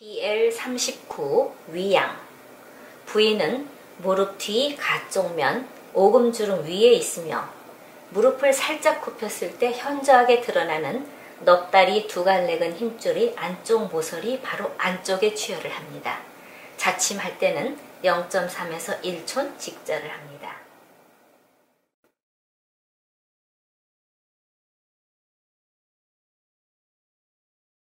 BL39 위양 부위는 무릎 뒤 가쪽면 오금주름 위에 있으며 무릎을 살짝 굽혔을 때 현저하게 드러나는 넉다리 두 갈래근 힘줄이 안쪽 모서리 바로 안쪽에 취열을 합니다. 자침할 때는 0.3에서 1촌 직자를 합니다.